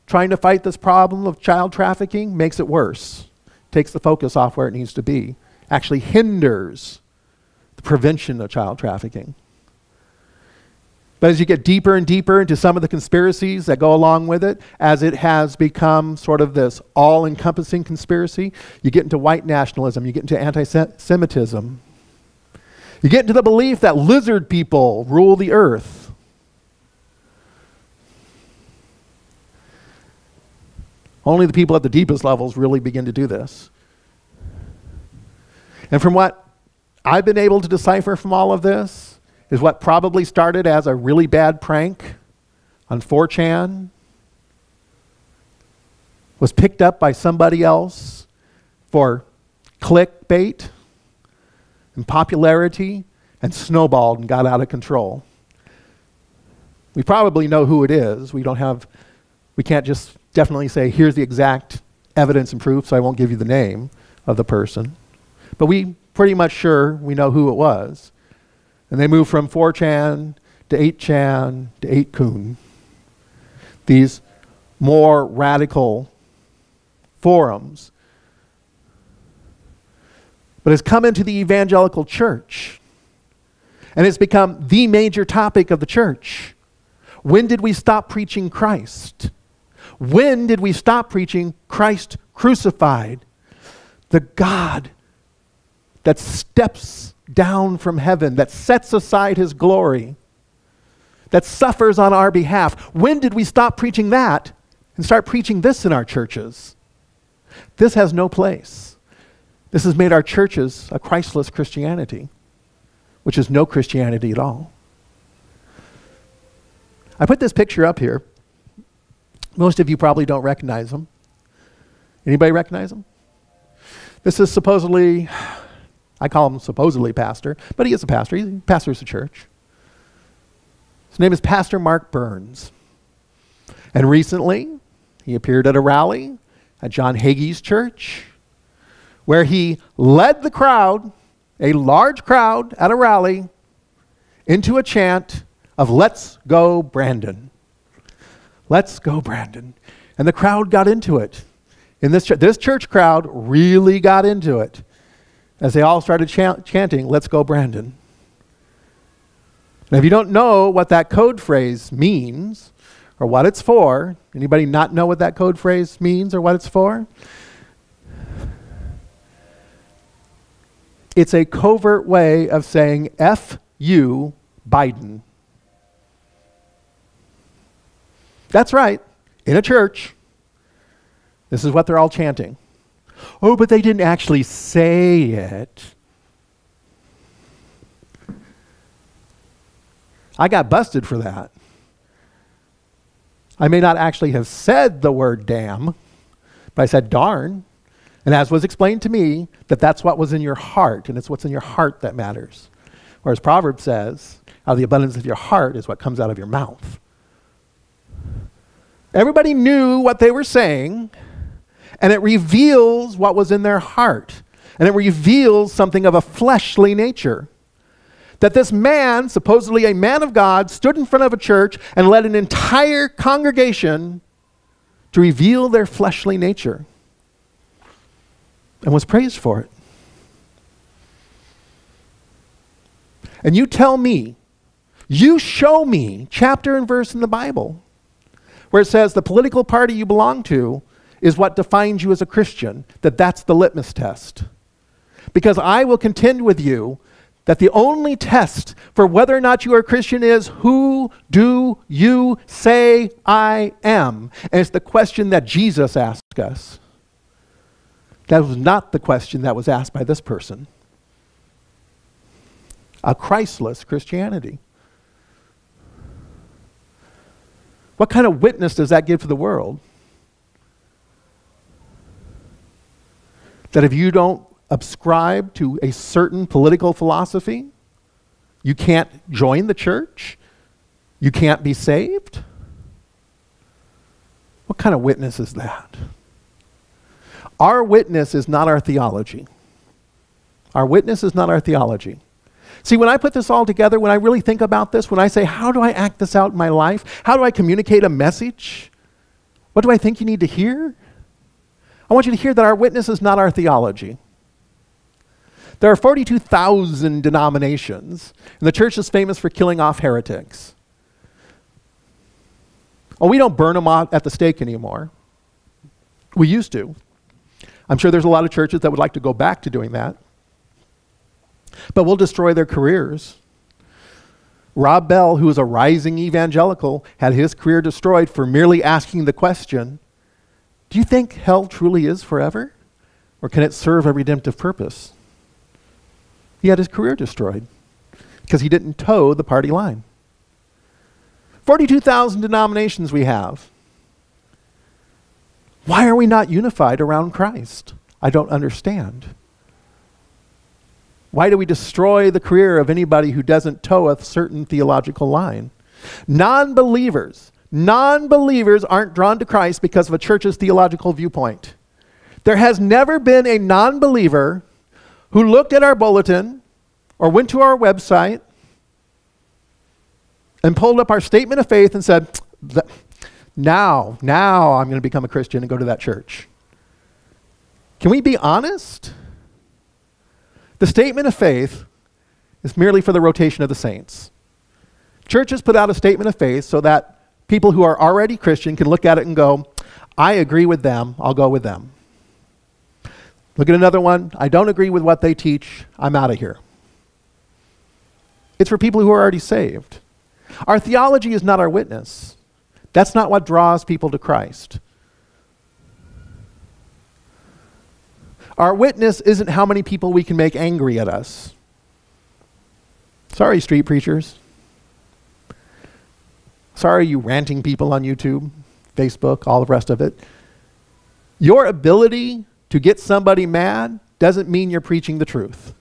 trying to fight this problem of child trafficking makes it worse. Takes the focus off where it needs to be. Actually hinders the prevention of child trafficking. But as you get deeper and deeper into some of the conspiracies that go along with it, as it has become sort of this all encompassing conspiracy, you get into white nationalism, you get into anti Semitism, you get into the belief that lizard people rule the earth. Only the people at the deepest levels really begin to do this. And from what I've been able to decipher from all of this, is what probably started as a really bad prank on 4chan, was picked up by somebody else for clickbait and popularity and snowballed and got out of control. We probably know who it is. We don't have, we can't just definitely say, here's the exact evidence and proof, so I won't give you the name of the person. But we pretty much sure we know who it was. And they moved from 4chan to 8chan to 8kun. These more radical forums. But it's come into the evangelical church. And it's become the major topic of the church. When did we stop preaching Christ? When did we stop preaching Christ crucified? The God that steps down from heaven, that sets aside his glory, that suffers on our behalf. When did we stop preaching that and start preaching this in our churches? This has no place. This has made our churches a Christless Christianity, which is no Christianity at all. I put this picture up here. Most of you probably don't recognize them. Anybody recognize them? This is supposedly I call him supposedly pastor, but he is a pastor. He pastors a church. His name is Pastor Mark Burns. And recently, he appeared at a rally at John Hagee's church where he led the crowd, a large crowd at a rally, into a chant of Let's Go Brandon. Let's go, Brandon. And the crowd got into it. In this, ch- this church crowd really got into it as they all started chanting, Let's go, Brandon. Now, if you don't know what that code phrase means or what it's for, anybody not know what that code phrase means or what it's for? It's a covert way of saying F you, Biden. That's right. in a church. This is what they're all chanting. Oh, but they didn't actually say it. I got busted for that. I may not actually have said the word damn, but I said darn. And as was explained to me, that that's what was in your heart, and it's what's in your heart that matters. Whereas Proverbs says, out of the abundance of your heart is what comes out of your mouth. Everybody knew what they were saying, and it reveals what was in their heart. And it reveals something of a fleshly nature. That this man, supposedly a man of God, stood in front of a church and led an entire congregation to reveal their fleshly nature and was praised for it. And you tell me, you show me chapter and verse in the Bible where it says the political party you belong to is what defines you as a Christian, that that's the litmus test. Because I will contend with you that the only test for whether or not you are a Christian is who do you say I am? And it's the question that Jesus asked us. That was not the question that was asked by this person. A Christless Christianity. What kind of witness does that give to the world? That if you don't subscribe to a certain political philosophy, you can't join the church? You can't be saved? What kind of witness is that? Our witness is not our theology. Our witness is not our theology. See, when I put this all together, when I really think about this, when I say, how do I act this out in my life? How do I communicate a message? What do I think you need to hear? I want you to hear that our witness is not our theology. There are 42,000 denominations, and the church is famous for killing off heretics. Oh, we don't burn them at the stake anymore. We used to. I'm sure there's a lot of churches that would like to go back to doing that but we'll destroy their careers. Rob Bell, who is a rising evangelical, had his career destroyed for merely asking the question Do you think hell truly is forever? Or can it serve a redemptive purpose? He had his career destroyed because he didn't toe the party line. 42,000 denominations we have. Why are we not unified around Christ? I don't understand. Why do we destroy the career of anybody who doesn't toe a certain theological line? Non believers, non believers aren't drawn to Christ because of a church's theological viewpoint. There has never been a non believer who looked at our bulletin or went to our website and pulled up our statement of faith and said, Now, now I'm going to become a Christian and go to that church. Can we be honest? The statement of faith is merely for the rotation of the saints. Churches put out a statement of faith so that people who are already Christian can look at it and go, I agree with them, I'll go with them. Look at another one, I don't agree with what they teach, I'm out of here. It's for people who are already saved. Our theology is not our witness. That's not what draws people to Christ. Our witness isn't how many people we can make angry at us. Sorry, street preachers. Sorry, you ranting people on YouTube, Facebook, all the rest of it. Your ability to get somebody mad doesn't mean you're preaching the truth.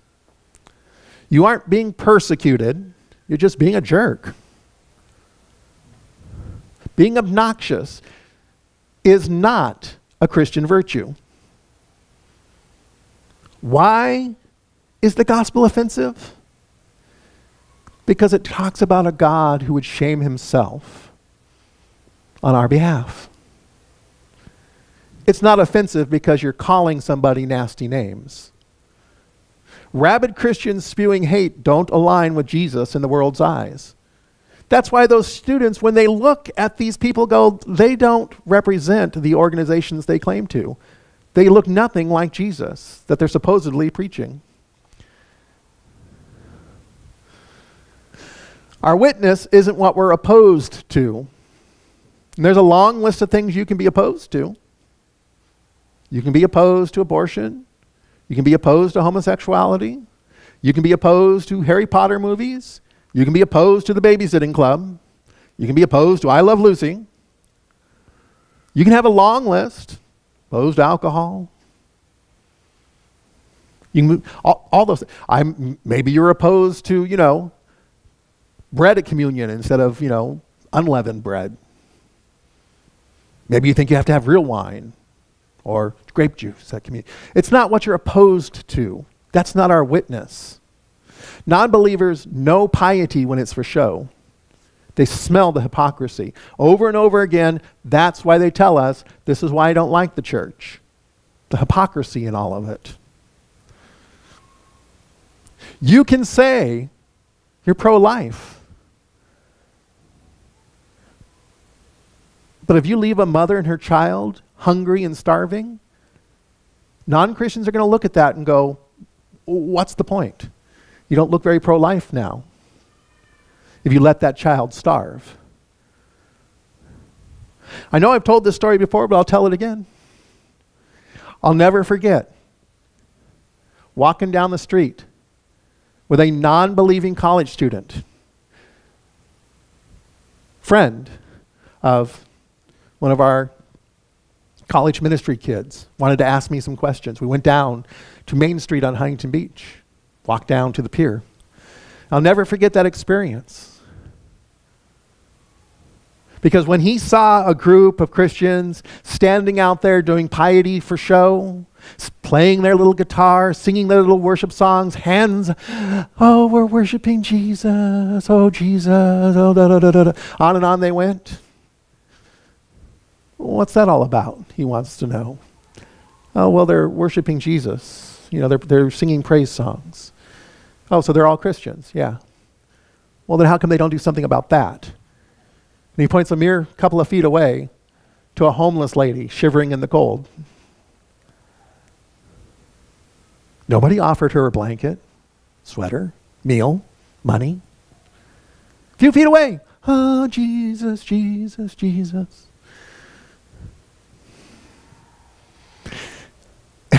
You aren't being persecuted, you're just being a jerk. Being obnoxious is not a Christian virtue. Why is the gospel offensive? Because it talks about a God who would shame himself on our behalf. It's not offensive because you're calling somebody nasty names. Rabid Christians spewing hate don't align with Jesus in the world's eyes. That's why those students, when they look at these people, go, they don't represent the organizations they claim to. They look nothing like Jesus that they're supposedly preaching. Our witness isn't what we're opposed to. And there's a long list of things you can be opposed to. You can be opposed to abortion. You can be opposed to homosexuality. You can be opposed to Harry Potter movies. You can be opposed to the babysitting club. You can be opposed to I Love Lucy. You can have a long list. Opposed to alcohol. You can move, all, all those. I'm, maybe you're opposed to, you know, bread at communion instead of, you know, unleavened bread. Maybe you think you have to have real wine or grape juice at communion. It's not what you're opposed to. That's not our witness. Non believers know piety when it's for show. They smell the hypocrisy. Over and over again, that's why they tell us this is why I don't like the church. The hypocrisy in all of it. You can say you're pro life. But if you leave a mother and her child hungry and starving, non Christians are going to look at that and go, What's the point? You don't look very pro life now if you let that child starve. I know I've told this story before, but I'll tell it again. I'll never forget walking down the street with a non believing college student, friend of one of our college ministry kids, wanted to ask me some questions. We went down to Main Street on Huntington Beach, walked down to the pier. I'll never forget that experience. Because when he saw a group of Christians standing out there doing piety for show, playing their little guitar, singing their little worship songs, hands, oh, we're worshiping Jesus, oh, Jesus, oh, da da da da. On and on they went. What's that all about? He wants to know. Oh, well, they're worshiping Jesus. You know, they're, they're singing praise songs. Oh, so they're all Christians. Yeah. Well, then how come they don't do something about that? And he points a mere couple of feet away to a homeless lady shivering in the cold. Nobody offered her a blanket, sweater, meal, money. A few feet away. Oh, Jesus, Jesus, Jesus.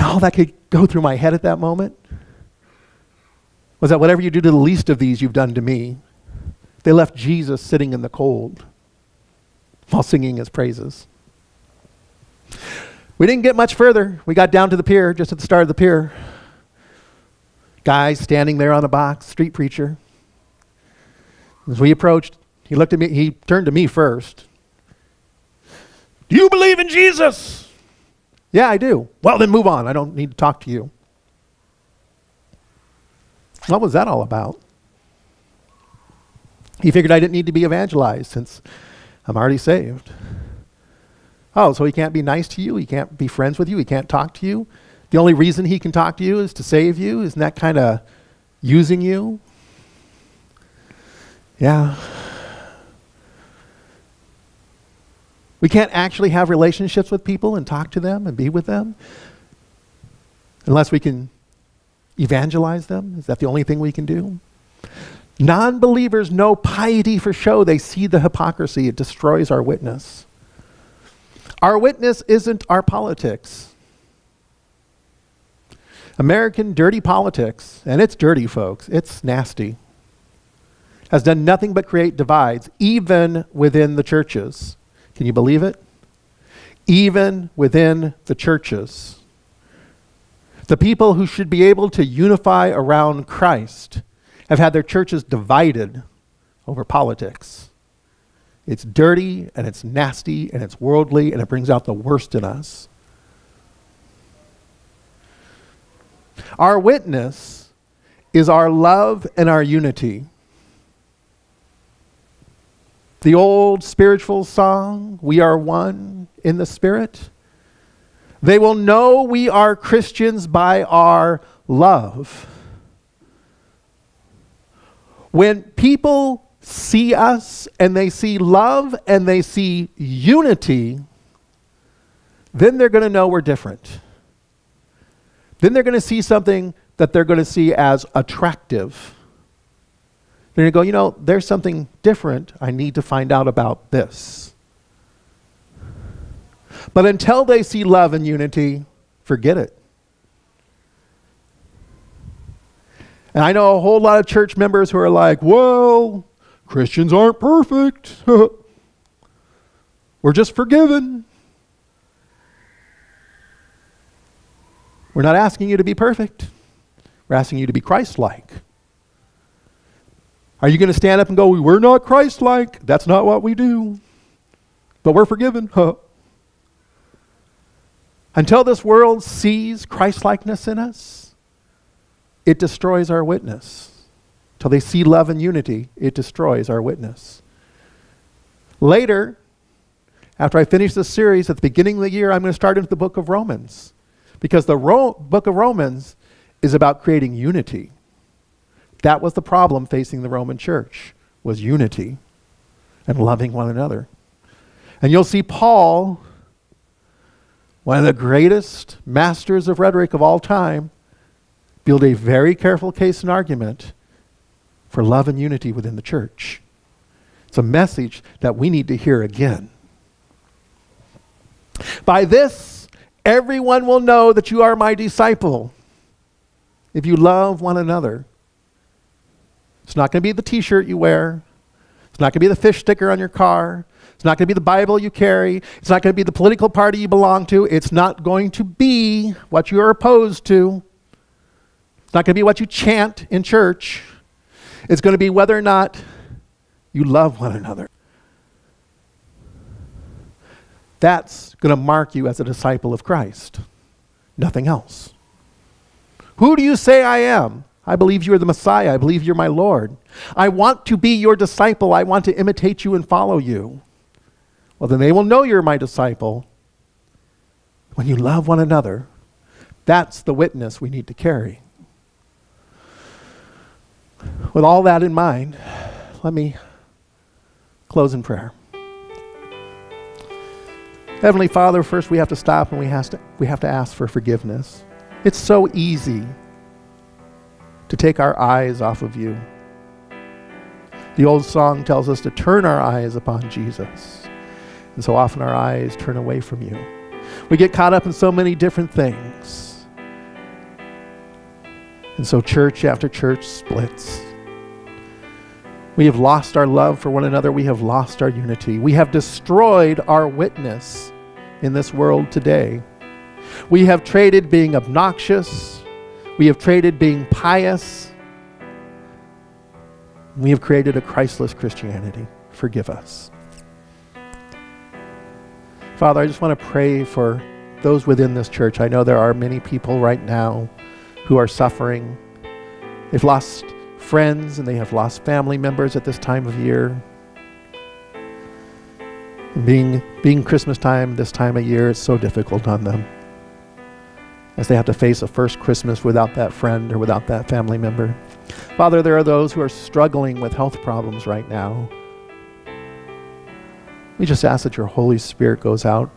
And all that could go through my head at that moment was that whatever you do to the least of these, you've done to me. They left Jesus sitting in the cold while singing his praises. We didn't get much further. We got down to the pier, just at the start of the pier. Guy standing there on a box, street preacher. As we approached, he looked at me, he turned to me first. Do you believe in Jesus? Yeah, I do. Well, then move on. I don't need to talk to you. What was that all about? He figured I didn't need to be evangelized since I'm already saved. Oh, so he can't be nice to you? He can't be friends with you? He can't talk to you? The only reason he can talk to you is to save you? Isn't that kind of using you? Yeah. We can't actually have relationships with people and talk to them and be with them unless we can evangelize them. Is that the only thing we can do? Non believers know piety for show. They see the hypocrisy, it destroys our witness. Our witness isn't our politics. American dirty politics, and it's dirty, folks, it's nasty, has done nothing but create divides, even within the churches. Can you believe it? Even within the churches. The people who should be able to unify around Christ have had their churches divided over politics. It's dirty and it's nasty and it's worldly and it brings out the worst in us. Our witness is our love and our unity. The old spiritual song, We Are One in the Spirit. They will know we are Christians by our love. When people see us and they see love and they see unity, then they're going to know we're different. Then they're going to see something that they're going to see as attractive. They're going to go, you know, there's something different. I need to find out about this. But until they see love and unity, forget it. And I know a whole lot of church members who are like, well, Christians aren't perfect. We're just forgiven. We're not asking you to be perfect. We're asking you to be Christ like. Are you going to stand up and go, We're not Christ like? That's not what we do. But we're forgiven. Huh. Until this world sees Christ likeness in us, it destroys our witness. Till they see love and unity, it destroys our witness. Later, after I finish this series at the beginning of the year, I'm going to start into the book of Romans. Because the Ro- book of Romans is about creating unity. That was the problem facing the Roman church was unity and loving one another. And you'll see Paul, one of the greatest masters of rhetoric of all time, build a very careful case and argument for love and unity within the church. It's a message that we need to hear again. By this, everyone will know that you are my disciple if you love one another. It's not going to be the t shirt you wear, it's not going to be the fish sticker on your car. It's not going to be the Bible you carry. It's not going to be the political party you belong to. It's not going to be what you're opposed to. It's not going to be what you chant in church. It's going to be whether or not you love one another. That's going to mark you as a disciple of Christ. Nothing else. Who do you say I am? I believe you are the Messiah. I believe you're my Lord. I want to be your disciple. I want to imitate you and follow you. Well, then they will know you're my disciple when you love one another. That's the witness we need to carry. With all that in mind, let me close in prayer. Heavenly Father, first we have to stop and we have to, we have to ask for forgiveness. It's so easy to take our eyes off of you. The old song tells us to turn our eyes upon Jesus. And so often our eyes turn away from you. We get caught up in so many different things. And so church after church splits. We have lost our love for one another. We have lost our unity. We have destroyed our witness in this world today. We have traded being obnoxious. We have traded being pious. We have created a Christless Christianity. Forgive us. Father, I just want to pray for those within this church. I know there are many people right now who are suffering. They've lost friends and they have lost family members at this time of year. Being, being Christmas time, this time of year, is so difficult on them as they have to face a first Christmas without that friend or without that family member. Father, there are those who are struggling with health problems right now. We just ask that your Holy Spirit goes out,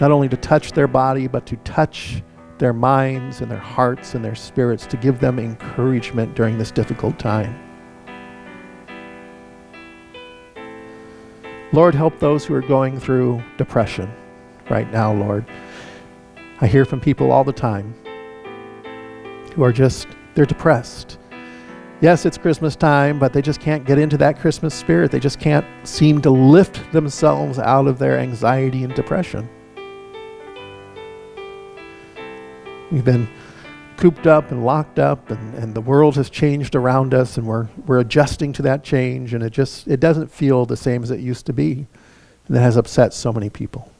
not only to touch their body, but to touch their minds and their hearts and their spirits to give them encouragement during this difficult time. Lord, help those who are going through depression right now, Lord. I hear from people all the time who are just, they're depressed. Yes, it's Christmas time, but they just can't get into that Christmas spirit. They just can't seem to lift themselves out of their anxiety and depression. We've been cooped up and locked up and, and the world has changed around us and we're, we're adjusting to that change and it just it doesn't feel the same as it used to be. And that has upset so many people.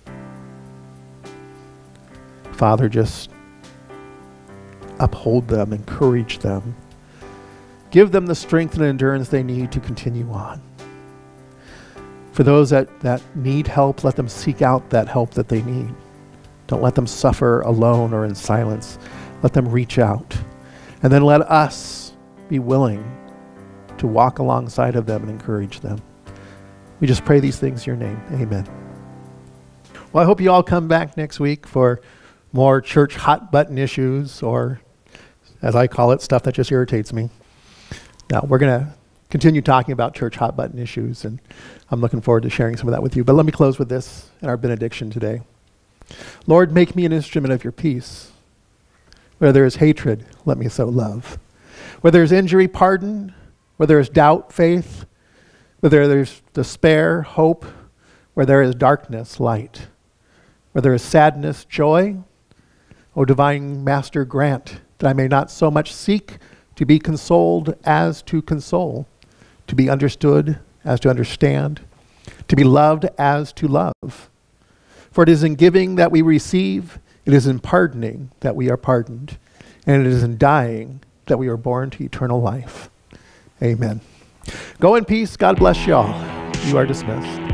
Father, just uphold them, encourage them. Give them the strength and endurance they need to continue on. For those that, that need help, let them seek out that help that they need. Don't let them suffer alone or in silence. Let them reach out. And then let us be willing to walk alongside of them and encourage them. We just pray these things in your name. Amen. Well, I hope you all come back next week for more church hot button issues, or as I call it, stuff that just irritates me. Now, we're going to continue talking about church hot button issues, and I'm looking forward to sharing some of that with you. But let me close with this in our benediction today. Lord, make me an instrument of your peace. Where there is hatred, let me sow love. Where there is injury, pardon. Where there is doubt, faith. Where there is despair, hope. Where there is darkness, light. Where there is sadness, joy. O divine Master, grant that I may not so much seek to be consoled as to console, to be understood as to understand, to be loved as to love. For it is in giving that we receive, it is in pardoning that we are pardoned, and it is in dying that we are born to eternal life. Amen. Go in peace. God bless y'all. You are dismissed.